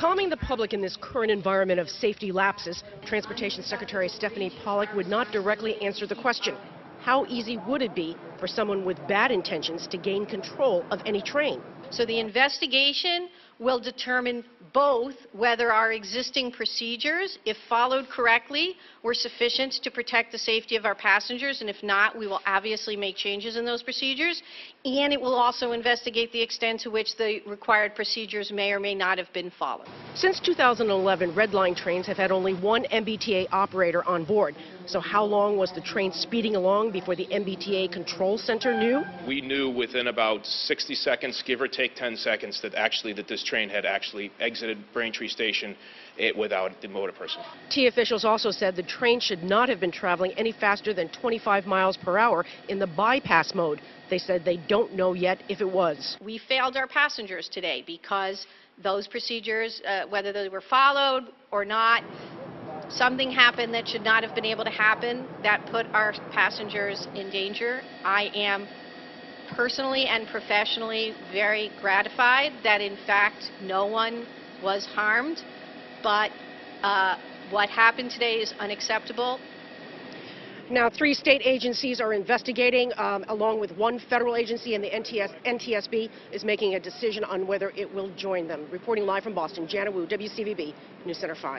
Calming the public in this current environment of safety lapses, Transportation Secretary Stephanie Pollack would not directly answer the question. How easy would it be for someone with bad intentions to gain control of any train? So the investigation will determine both whether our existing procedures, if followed correctly, were sufficient to protect the safety of our passengers, and if not, we will obviously make changes in those procedures, and it will also investigate the extent to which the required procedures may or may not have been followed. Since 2011, Red Line trains have had only one MBTA operator on board. So how long was the train speeding along before the MBTA control center knew? We knew within about 60 seconds, give or take 10 seconds, that actually that this train had actually exited Braintree Station eh, without the motor person. T officials also said the train should not have been traveling any faster than 25 miles per hour in the bypass mode. They said they don't know yet if it was. We failed our passengers today because those procedures, uh, whether they were followed or not, something happened that should not have been able to happen that put our passengers in danger. I am personally and professionally very gratified that in fact no one was harmed, but uh, what happened today is unacceptable. Now, three state agencies are investigating, um, along with one federal agency, and the NTS, NTSB is making a decision on whether it will join them. Reporting live from Boston, Janet Wu, WCVB, News Center 5.